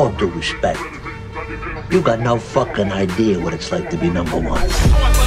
all due respect, you got no fucking idea what it's like to be number one.